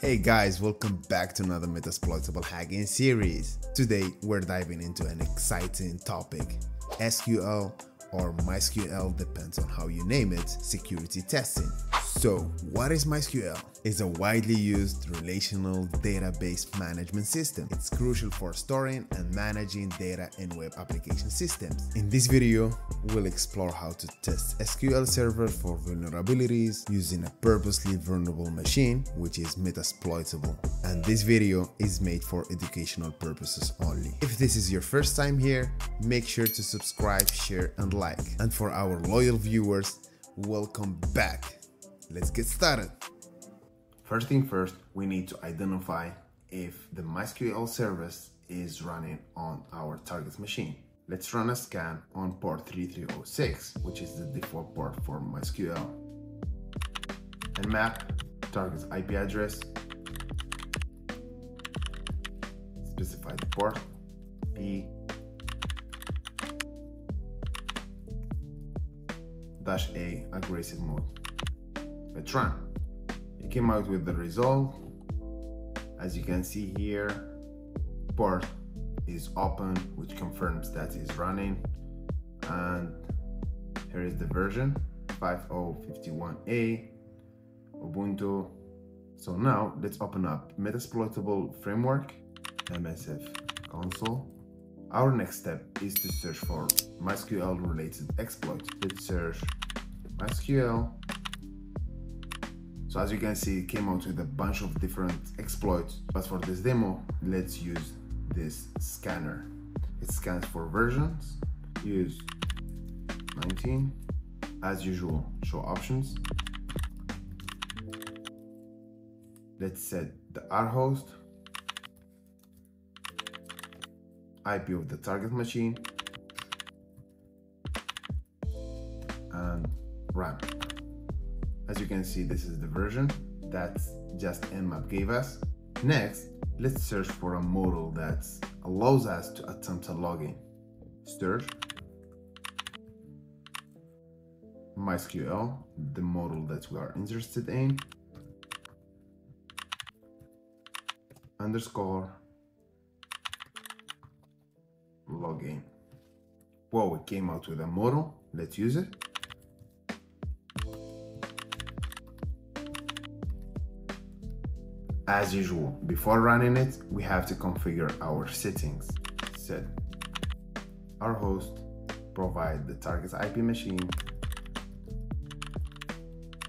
Hey guys, welcome back to another Metasploitable hacking series. Today we're diving into an exciting topic SQL or MySQL, depends on how you name it, security testing. So, what is MySQL? It's a widely used relational database management system. It's crucial for storing and managing data in web application systems. In this video, we'll explore how to test SQL Server for vulnerabilities using a purposely vulnerable machine, which is Metasploitable. And this video is made for educational purposes only. If this is your first time here, make sure to subscribe, share, and like. And for our loyal viewers, welcome back. Let's get started. First thing first, we need to identify if the MySQL service is running on our target machine. Let's run a scan on port 3306, which is the default port for MySQL. And map target's IP address, specify the port, P dash A aggressive mode. Let's run. It came out with the result. As you can see here, port is open, which confirms that it's running. And here is the version 5051A Ubuntu. So now let's open up Metasploitable Framework, MSF console. Our next step is to search for MySQL related exploits. Let's search MySQL so as you can see, it came out with a bunch of different exploits, but for this demo, let's use this scanner. It scans for versions, use 19, as usual, show options. Let's set the R host, IP of the target machine, and run. As you can see, this is the version that just Nmap gave us. Next, let's search for a model that allows us to attempt a login. Search MySQL, the model that we are interested in, underscore login. Whoa, it came out with a model. Let's use it. As usual, before running it, we have to configure our settings. Set our host, provide the target IP machine.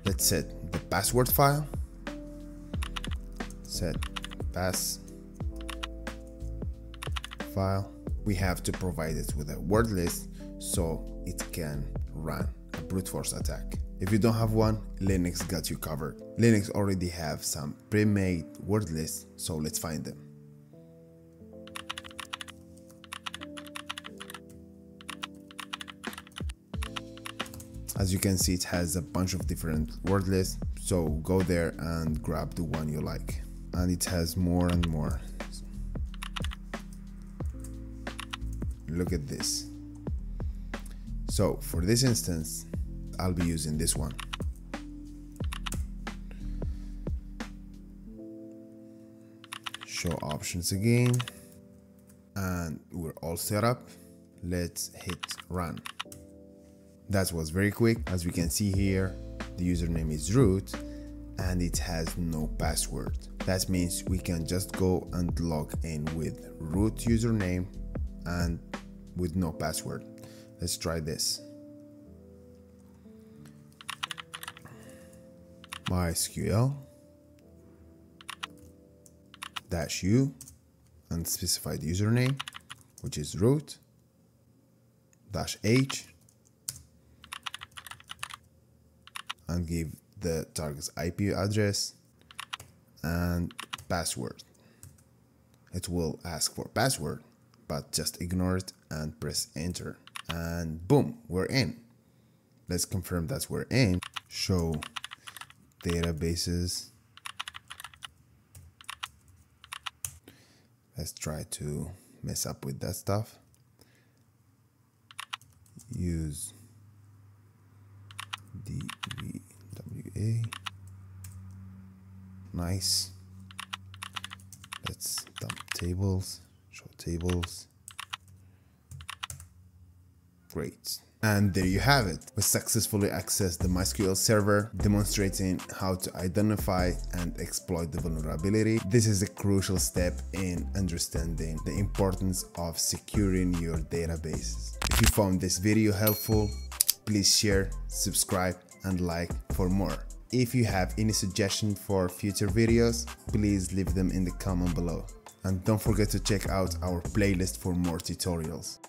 Let's set the password file. Set pass file. We have to provide it with a word list so it can run a brute force attack. If you don't have one, Linux got you covered. Linux already have some pre-made word lists, so let's find them. As you can see, it has a bunch of different word lists, so go there and grab the one you like. And it has more and more. Look at this. So for this instance, I'll be using this one. Show options again. And we're all set up. Let's hit run. That was very quick. As we can see here, the username is root and it has no password. That means we can just go and log in with root username and with no password. Let's try this. MySQL dash u the username, which is root dash h and give the target's IP address and password. It will ask for password, but just ignore it and press enter. And boom, we're in. Let's confirm that we're in. Show databases. Let's try to mess up with that stuff. Use DBWA. Nice. let's dump tables, show tables. Great. And there you have it. We successfully accessed the MySQL server, demonstrating how to identify and exploit the vulnerability. This is a crucial step in understanding the importance of securing your databases. If you found this video helpful, please share, subscribe, and like for more. If you have any suggestion for future videos, please leave them in the comment below. And don't forget to check out our playlist for more tutorials.